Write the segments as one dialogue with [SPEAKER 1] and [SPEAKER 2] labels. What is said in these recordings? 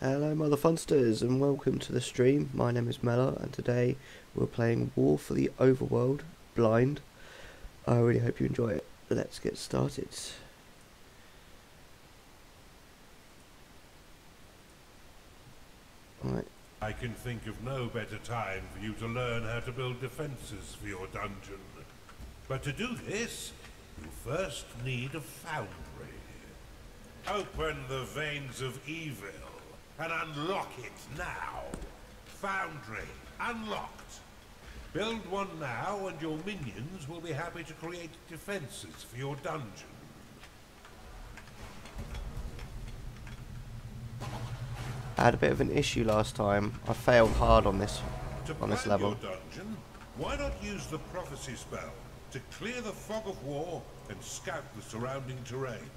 [SPEAKER 1] Hello Mother Funsters and welcome to the stream. My name is Mellar and today we're playing War for the Overworld Blind. I really hope you enjoy it. Let's get started. Right,
[SPEAKER 2] I can think of no better time for you to learn how to build defenses for your dungeon. But to do this, you first need a foundry. Open the veins of evil and unlock it now. Foundry, unlocked. Build one now and your minions will be happy to create defenses for your dungeon.
[SPEAKER 1] I had a bit of an issue last time. I failed hard on this
[SPEAKER 2] To
[SPEAKER 1] on this level.
[SPEAKER 2] your dungeon, why not use the prophecy spell to clear the fog of war and scout the surrounding terrain?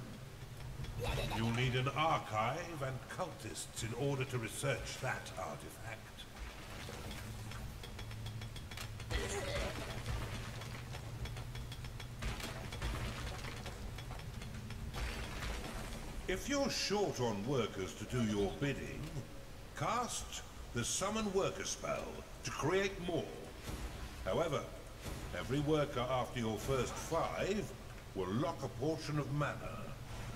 [SPEAKER 2] You'll need an archive and cultists in order to research that artifact. If you're short on workers to do your bidding, cast the Summon Worker spell to create more. However, every worker after your first five will lock a portion of mana.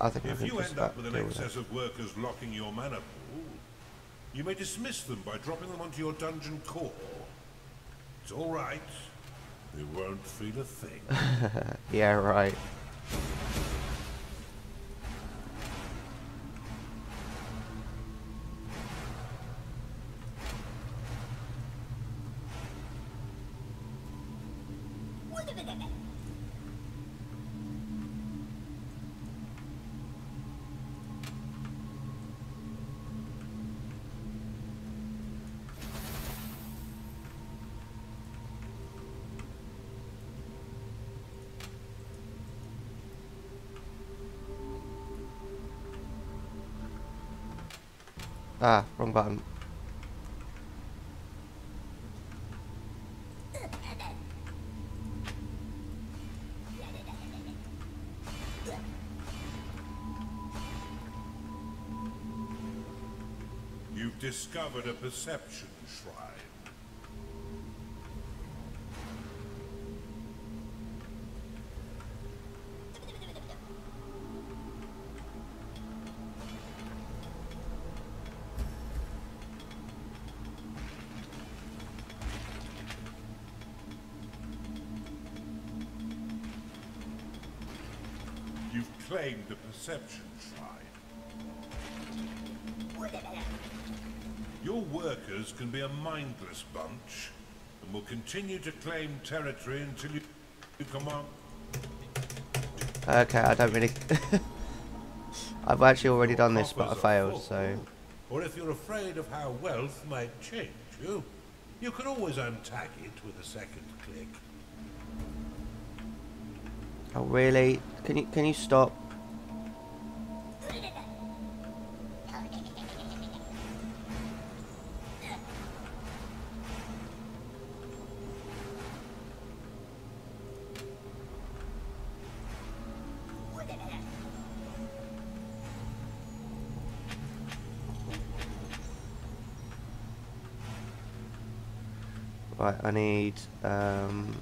[SPEAKER 1] I think I
[SPEAKER 2] If
[SPEAKER 1] can
[SPEAKER 2] you
[SPEAKER 1] just
[SPEAKER 2] end up with an
[SPEAKER 1] deal with
[SPEAKER 2] excess of workers locking your mana pool, you may dismiss them by dropping them onto your dungeon core. It's all right. They won't feel a thing.
[SPEAKER 1] Yeah, right. Ah, wrong button.
[SPEAKER 2] You've discovered a perception shrine. Claimed the perception shrine. Your workers can be a mindless bunch, and will continue to claim territory until you, you command.
[SPEAKER 1] Okay, I don't really... I've actually already done this, but I failed, so...
[SPEAKER 2] Or if you're afraid of how wealth might change you, you can always untag it with a second click.
[SPEAKER 1] Oh, really? Can you, can you stop? Right, I need, um...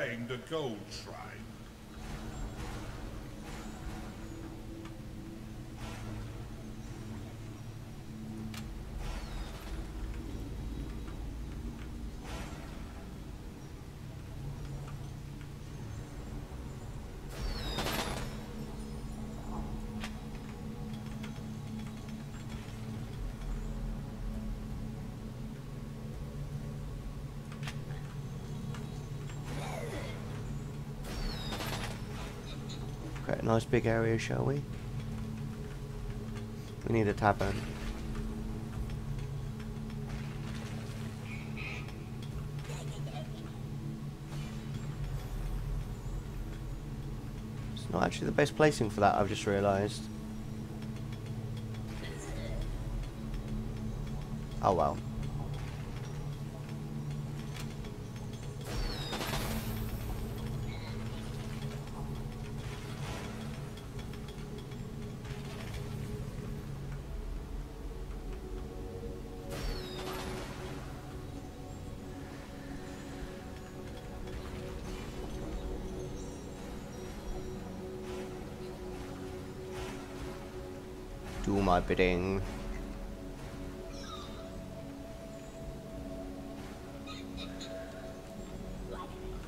[SPEAKER 2] Claimed a gold shrine.
[SPEAKER 1] Nice big area, shall we? We need a tavern. It's not actually the best placing for that, I've just realised. Oh well. Do my bidding.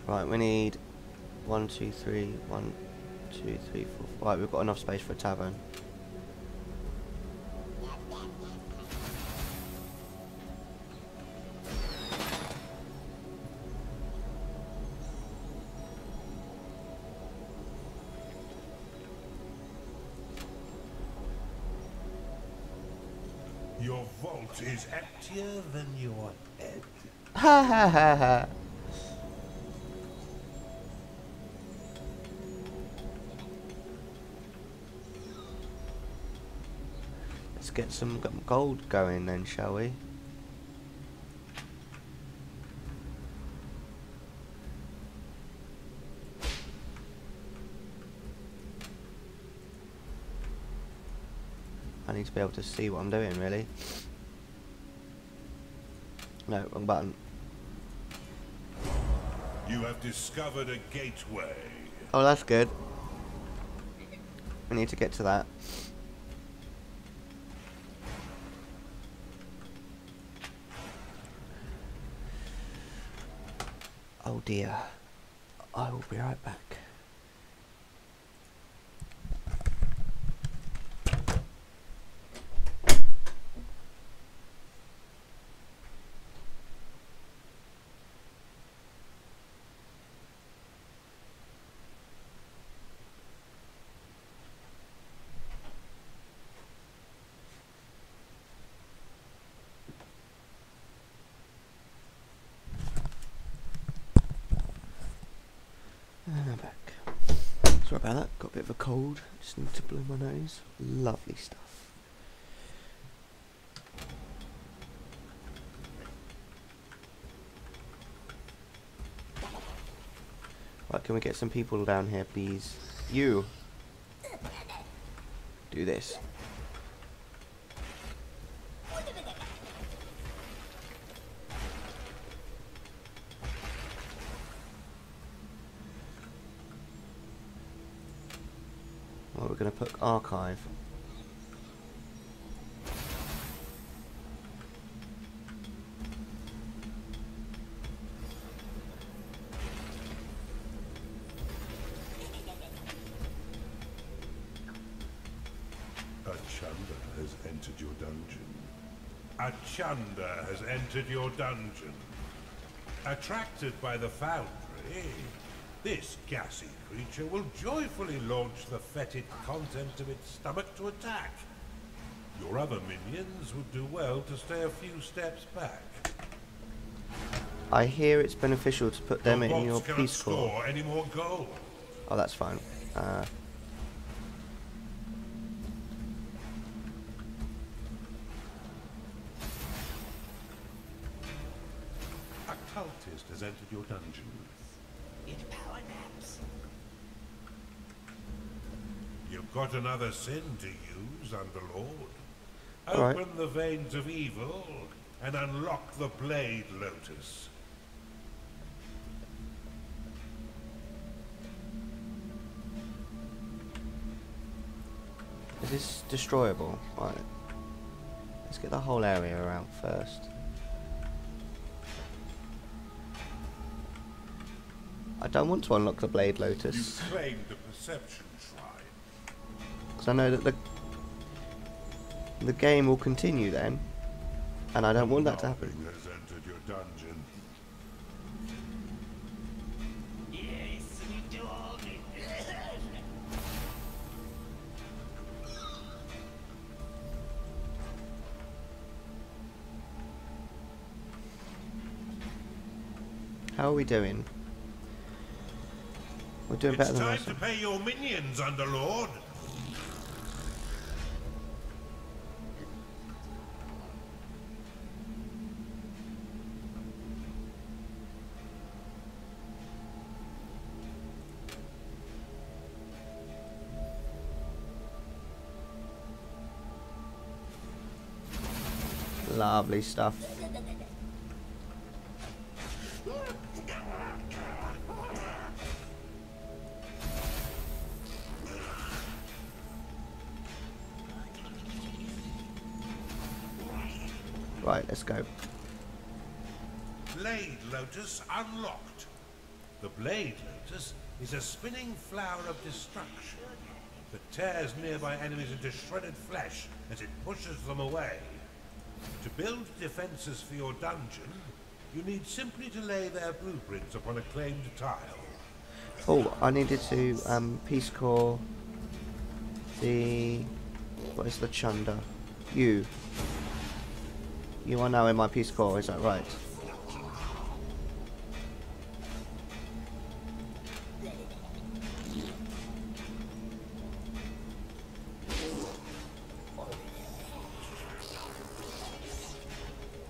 [SPEAKER 1] Right, we need one, two, three, one, two, three, four. Right, we've got enough space for a tavern.
[SPEAKER 2] Your vault is emptier than your head.
[SPEAKER 1] Ha ha ha ha. Let's get some gold going then, shall we? Need to be able to see what I'm doing, really. No, wrong button.
[SPEAKER 2] You have discovered a gateway.
[SPEAKER 1] Oh, that's good. We need to get to that. Oh dear. I will be right back. And I'm back. Sorry about that. Got a bit of a cold. Just need to blow my nose. Lovely stuff. Right, can we get some people down here, please? You. Do this. We're going to put archive.
[SPEAKER 2] A Chunder has entered your dungeon. A Chunder has entered your dungeon. Attracted by the foundry, this gassy creature will joyfully launch the fetid contents of its stomach to attack. Your other minions would do well to stay a few steps back.
[SPEAKER 1] I hear it's beneficial to put them
[SPEAKER 2] your
[SPEAKER 1] in your peace corps.
[SPEAKER 2] any more gold.
[SPEAKER 1] Oh, that's fine. Uh,
[SPEAKER 2] A cultist has entered your dungeon.
[SPEAKER 3] It power naps.
[SPEAKER 2] You've got another sin to use, Underlord.
[SPEAKER 1] All right.
[SPEAKER 2] Open the veins of evil and unlock the Blade Lotus.
[SPEAKER 1] is this destroyable? Right. Let's get the whole area around first. I don't want to unlock the Blade Lotus. Because I know that the the game will continue then, and I don't want that to happen. How are we doing? We're doing
[SPEAKER 2] It's
[SPEAKER 1] better than
[SPEAKER 2] time to pay your minions, Underlord.
[SPEAKER 1] Lovely stuff. Right, let's go.
[SPEAKER 2] Blade Lotus unlocked. The Blade Lotus is a spinning flower of destruction that tears nearby enemies into shredded flesh as it pushes them away. To build defenses for your dungeon, you need simply to lay their blueprints upon a claimed tile.
[SPEAKER 1] Oh, I needed to um, Peace Corps the... What is the Chunder? You. You are now in my Peace Corps, is that right?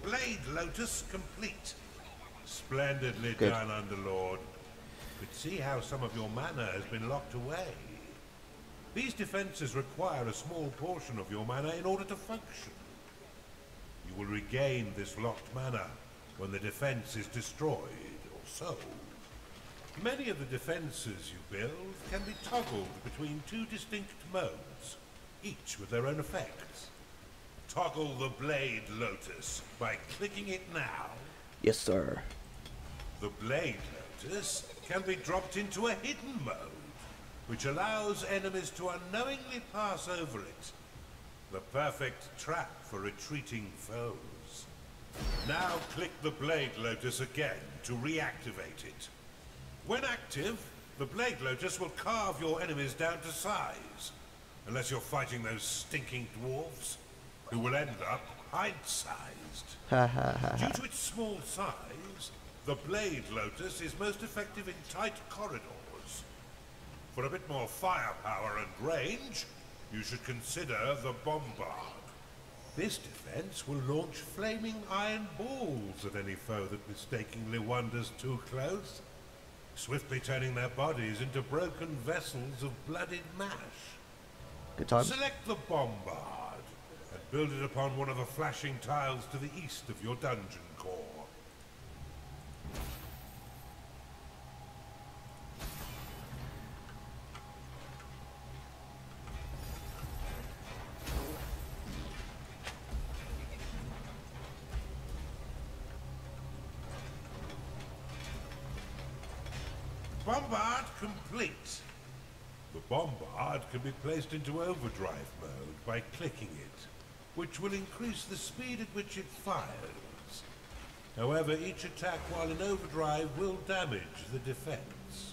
[SPEAKER 2] Blade Lotus complete. Splendidly
[SPEAKER 1] Good.
[SPEAKER 2] done, Underlord. But see how some of your mana has been locked away. These defenses require a small portion of your mana in order to function. You will regain this locked mana when the defense is destroyed, or so. Many of the defenses you build can be toggled between two distinct modes, each with their own effects. Toggle the Blade Lotus by clicking it now.
[SPEAKER 1] Yes, sir.
[SPEAKER 2] The Blade Lotus can be dropped into a hidden mode, which allows enemies to unknowingly pass over it. The perfect trap for retreating foes. Now click the Blade Lotus again to reactivate it. When active, the Blade Lotus will carve your enemies down to size. Unless you're fighting those stinking dwarves, who will end up height-sized.
[SPEAKER 1] Ha ha ha
[SPEAKER 2] Due to its small size, the Blade Lotus is most effective in tight corridors. For a bit more firepower and range, you should consider the Bombard. This defense will launch flaming iron balls at any foe that mistakenly wanders too close, swiftly turning their bodies into broken vessels of blooded mash.
[SPEAKER 1] Good times.
[SPEAKER 2] Select the Bombard and build it upon one of the flashing tiles to the east of your dungeon core. Bombard complete. The bombard can be placed into overdrive mode by clicking it, which will increase the speed at which it fires. However, each attack while in overdrive will damage the defense.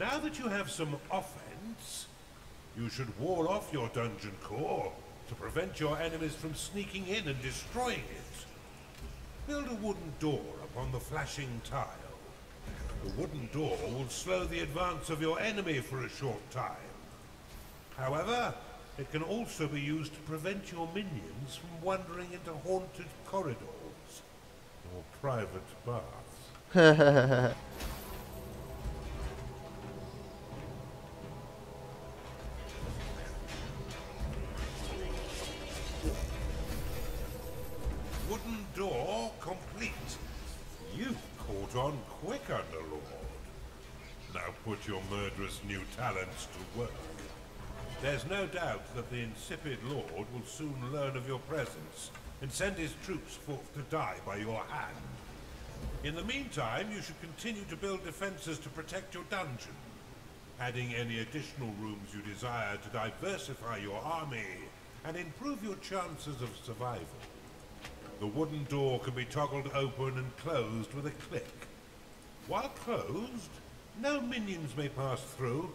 [SPEAKER 2] Now that you have some offense, you should wall off your dungeon core to prevent your enemies from sneaking in and destroying it. Build a wooden door upon the flashing tile. The wooden door will slow the advance of your enemy for a short time. However, it can also be used to prevent your minions from wandering into haunted corridors or private baths. Wooden door caught on quick, Underlord. Now put your murderous new talents to work. There's no doubt that the insipid lord will soon learn of your presence and send his troops forth to die by your hand. In the meantime, you should continue to build defenses to protect your dungeon, adding any additional rooms you desire to diversify your army and improve your chances of survival. The wooden door can be toggled open and closed with a click. While closed, no minions may pass through